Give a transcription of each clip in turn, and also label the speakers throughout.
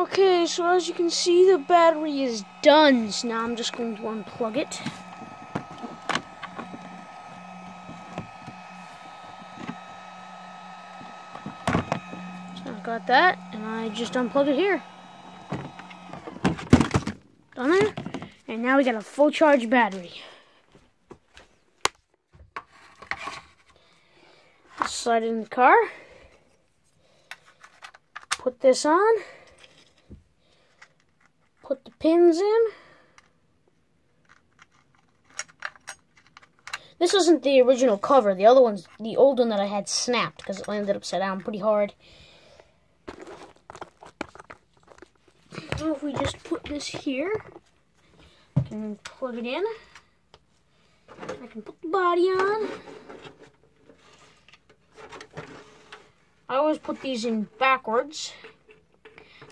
Speaker 1: Okay, so as you can see, the battery is done. So now I'm just going to unplug it. So I've got that, and I just unplug it here. Done there. And now we got a full charge battery. Slide it in the car. Put this on put the pins in. This wasn't the original cover. The other one's the old one that I had snapped because it landed upside down pretty hard. Now if we just put this here, I can plug it in. I can put the body on. I always put these in backwards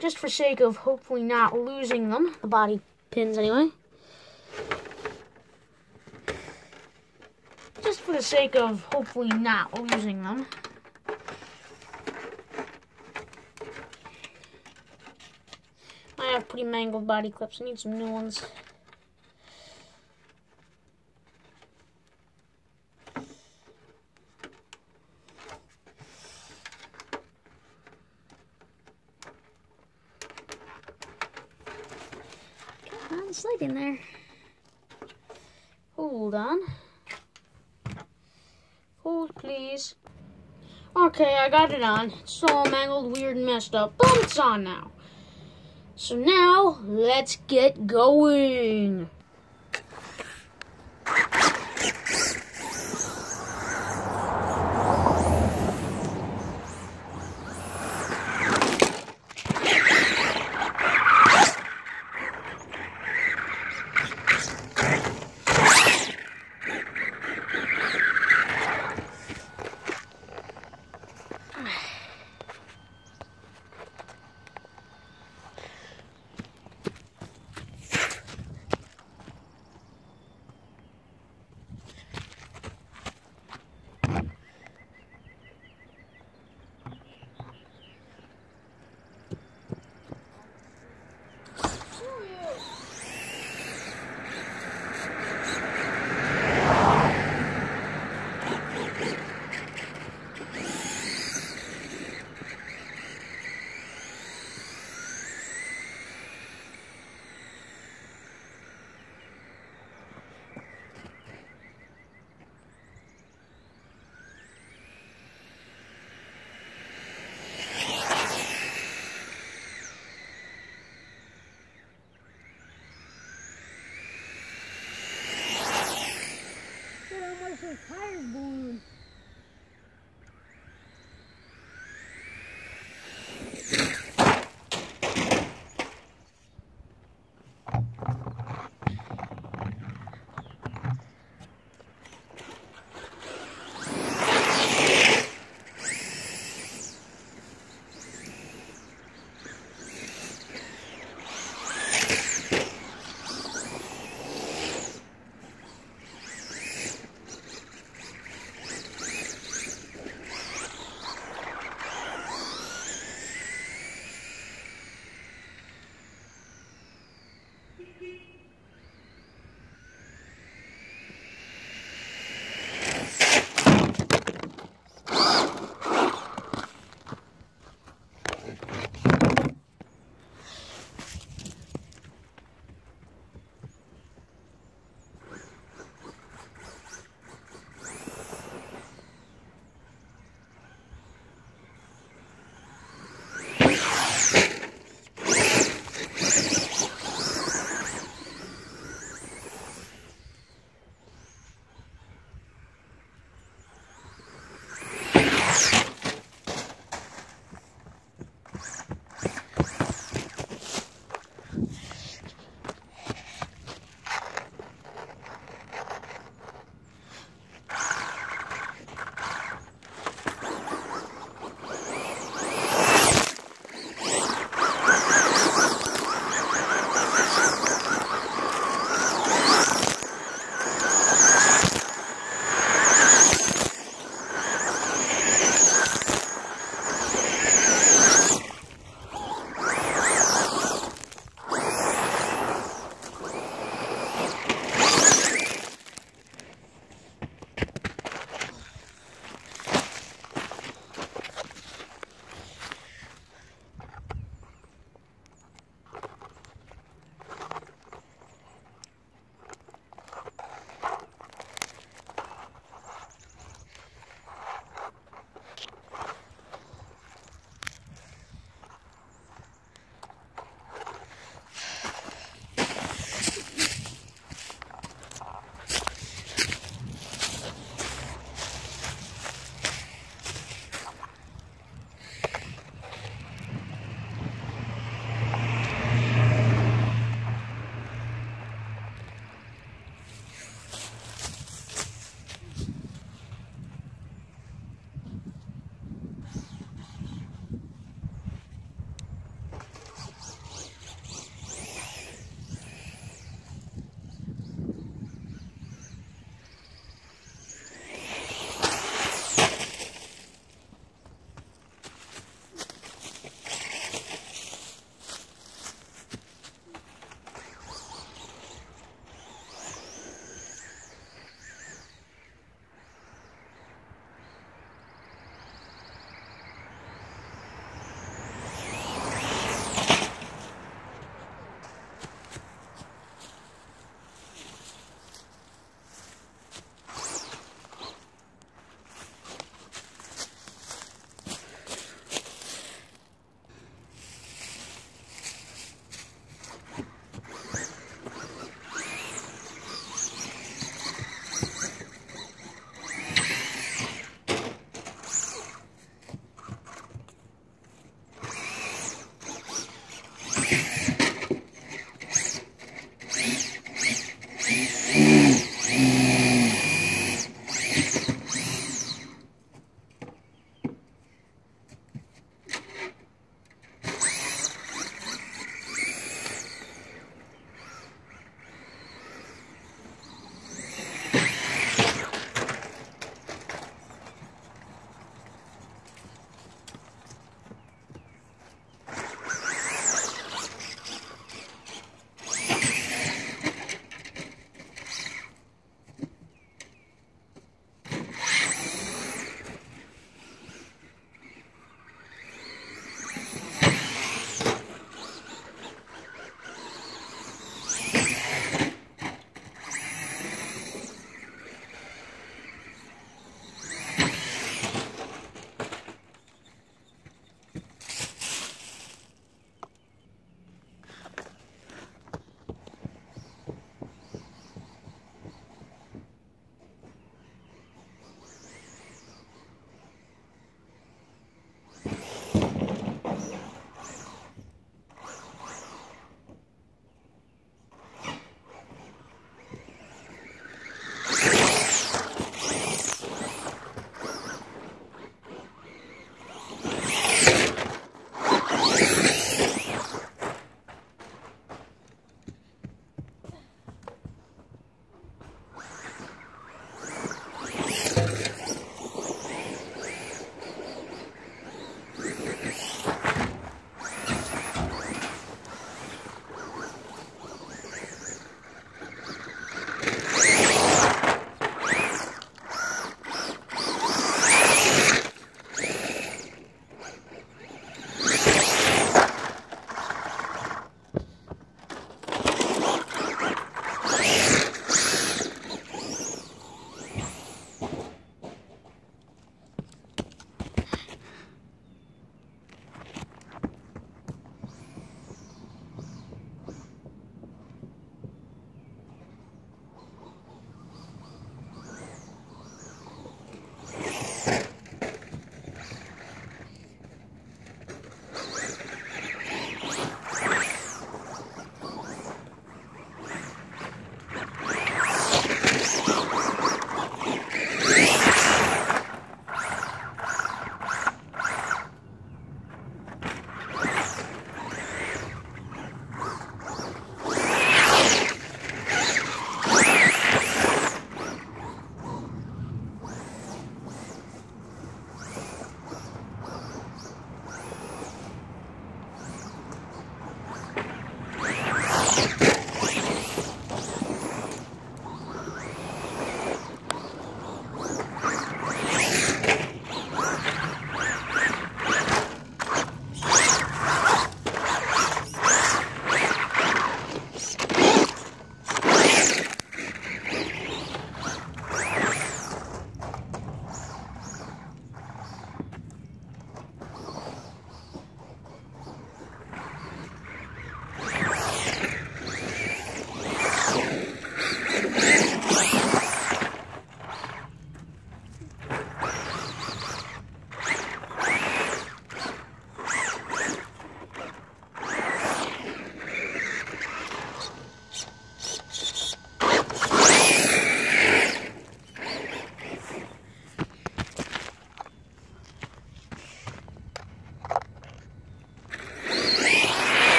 Speaker 1: just for sake of hopefully not losing them, the body pins anyway. Just for the sake of hopefully not losing them. I have pretty mangled body clips. I need some new ones. Slide in there. Hold on. Hold, please. Okay, I got it on. It's all mangled, weird, and messed up, but it's on now. So now, let's get going.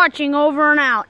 Speaker 1: Watching. Over and out.